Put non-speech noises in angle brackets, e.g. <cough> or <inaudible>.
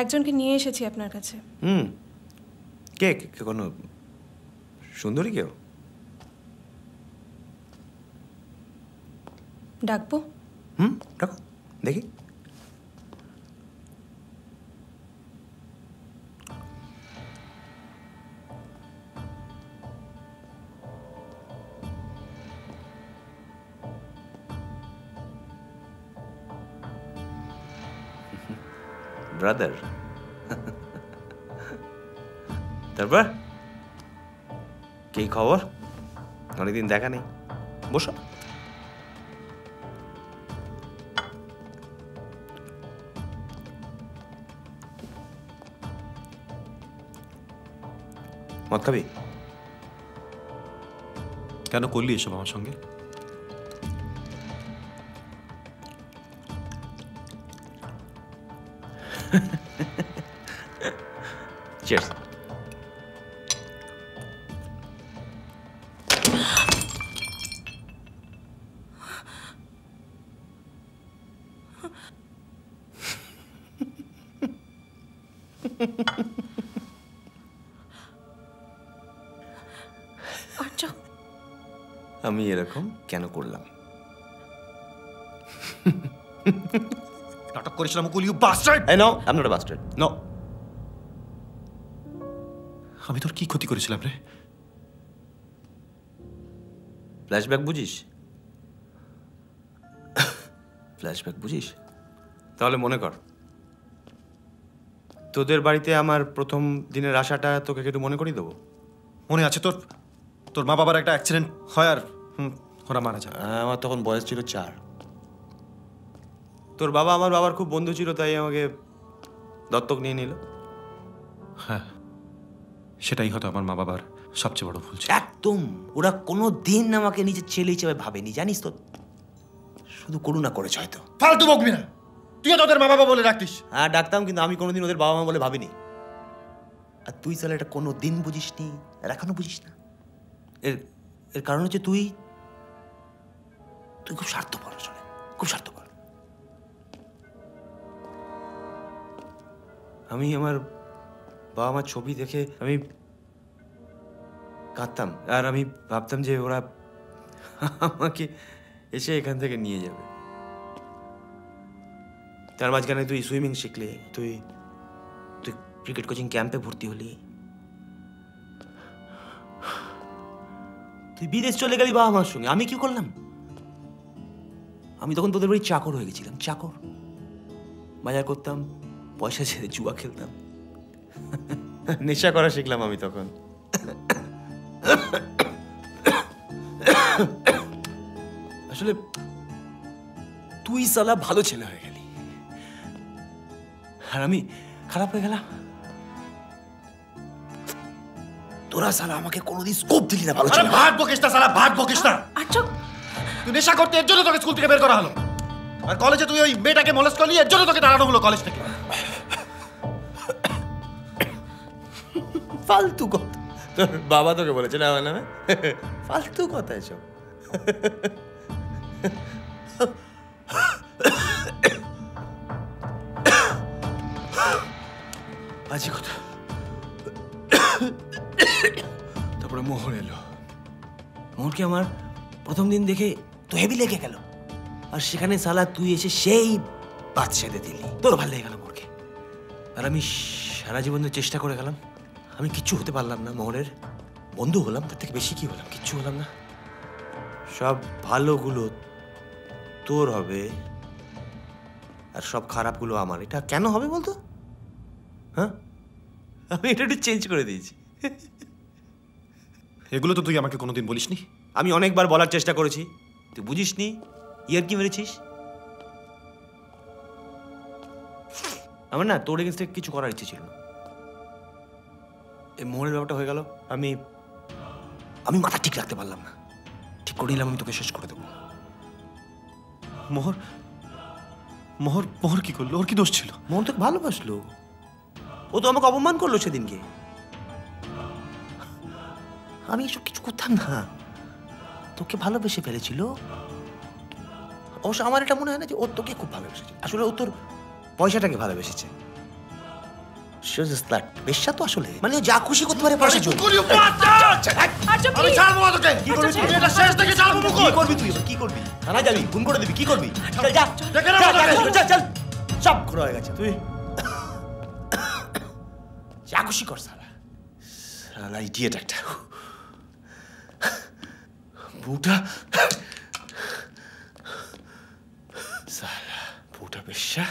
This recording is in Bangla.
একজনকে নিয়ে এসেছি আপনার কাছে। হুম। কে? কে কোনো সুন্দরী কেউ? ডাকবো? হুম ডাকো দেখি। ব্রাদার তারপর? কি খবর? অনেকদিন দেখা নেই। বসো। মদ খাবি? কেন করলি এসব আমার সঙ্গে? <laughs> আর্য আমি এরকম কেন করলাম? <laughs> করেছিলাম মুকুল ইউ বাস্টার্ড এই no I am not a bastard no আমি তোর কি ক্ষতি করেছিলাম রে? ফ্ল্যাশব্যাক বুঝিস? ফ্ল্যাশব্যাক বুঝিস? তাহলে মনে কর তোদের বাড়িতে আমার প্রথম দিনের আশাটা তোকে একটু মনে করিয়ে দেবো। মনে আছে তোর তোর মা বাবার একটা অ্যাক্সিডেন্ট হয় আর হুম, ওরা মারা যায় আমার তখন বয়স ছিল চার। তোর বাবা আমার বাবার খুব বন্ধু ছিল তাই আমাকে দত্তক নিয়ে নিল। হ্যাঁ সেটাই হয়তো আমার মা বাবার সবচেয়ে বড় ভুল ছিল। একদম ওরা কোনো দিন আমাকে নিজের ছেলে হিসেবে ভাবেনি জানিস তো? শুধু করুণা করেছে হয়তো। ফালতু বকবি না। তুইও তোদের মা বাবা বলে রাখতিস হ্যাঁ ডাকতাম কিন্তু আমি কোনোদিন ওদের বাবা মা বলে ভাবিনি। আর তুই তাহলে এটা কোনো দিন বুঝিসনি আর এখনও বুঝিস না। এর এর কারণ হচ্ছে তুই তুই খুব স্বার্থপর আসলে খুব স্বার্থপর। আমি আমার বাবা মার ছবি দেখে আমি কাঁদতাম। আর আমি ভাবতাম যে ওরা আমাকে এসে এখান থেকে নিয়ে যাবে। তার মাঝখানে তুই সুইমিং শিখলি, তুই তুই ক্রিকেট কোচিং ক্যাম্পে ভর্তি হলি। তুই বিদেশ চলে গেলি বাবা মার সঙ্গে, আমি কি করলাম? আমি তখন তোদের বাড়ি চাকর হয়ে গেছিলাম, চাকর। বাজার করতাম পয়সা ছেড়ে জুয়া খেলতাম। নেশা করা শিখলাম আমি তখন। আসলে তুই সালা ভালো ছেলে হয়ে গেলি। আর আমি খারাপ হয়ে গেলাম। তোরা সালা আমাকে কোনোদিন স্কোপ দিলি না ভালো ছেলে ভাগ বকিস না সালা ভাগ বকিস না। আর্য তুই নেশা করতে এর জন্য তোকে স্কুল থেকে বের করা হলো। আর কলেজে তুই ওই মেয়েটাকে মলেস করলি এর জন্য তোকে দাঁড়ানো হলো কলেজ থেকে। ফালতু কথা। তোর বাবা তোকে বলেছে না আমার নামে? ফালতু কথা এসব। বাজে কথা। তারপরে মোহর এলো। মোহরকে আমার প্রথম দিন দেখে তো হেভি লেগে গেল। আর সেখানে সালা তুই এসে সেই বাদ সেদে দিলি। তোর ভালো লেগে গেল মোরকে আর আমি সারা জীবন চেষ্টা করে গেলাম। আমি কিচ্ছু হতে পারলাম না মোহরের বন্ধু হলাম তার থেকে বেশি কি হলাম? কিচ্ছু হলাম না। সব ভালোগুলো তোর হবে আর সব খারাপগুলো আমার। এটা কেন হবে বলতো? হ্যাঁ? আমি এটা একটু চেঞ্জ করে দিয়েছি। এগুলো তো তুই আমাকে কোনোদিন বলিসনি। আমি অনেকবার বলার চেষ্টা করেছি। তুই বুঝিসনি? ইয়ার কি মেরেছিস? আমার না তোর এগেনস্টে কিছু করার ইচ্ছে ছিল না। এই মোহরের ব্যাপারটা হয়ে গেল আমি আমি মাথা ঠিক রাখতে পারলাম না। ঠিক করে নিলাম আমি তোকে শেষ করে দেবো। মোহর মোহর মোহর কি করল? ওর কি দোষ ছিল? মোহন তোকে ভালোবাসলো। ও তো আমাকে অপমান করল সেদিনকে। আমি এসব কিছু করতাম না। তোকে ভালোবেসে ফেলেছিল। অবশ্য আমার এটা মনে হয় না যে ও তোকে খুব ভালোবেসেছে। আসলে ও তোর পয়সাটাকে ভালোবেসেছে। স্লাট বেশ্যা তো আসলে। মানে যা খুশি করতে পারে জন্য। you আচ্ছা আমি ছাড়বো না তোকে। কি করবি তুই? এটা শেষ থেকে ছাড়বো মুকুল কি করবি তুই কি করবি? থানা যাবি ফোন করে দিবি কি করবি? চল যা। দেখে তোকে। চল, চল। সব ঘোরা হয়ে গেছে। তুই যা খুশি কর সালা। সালা ইডিয়েট একটা। বুটা। সালা বুটা বেশ্যা